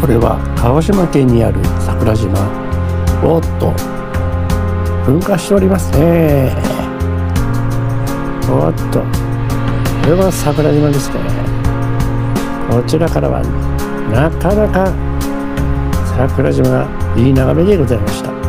これは鹿児島県にある桜島。おっと噴火しておりますね。おっとこれは桜島ですね。こちらからはなかなか桜島がいい眺めでございました。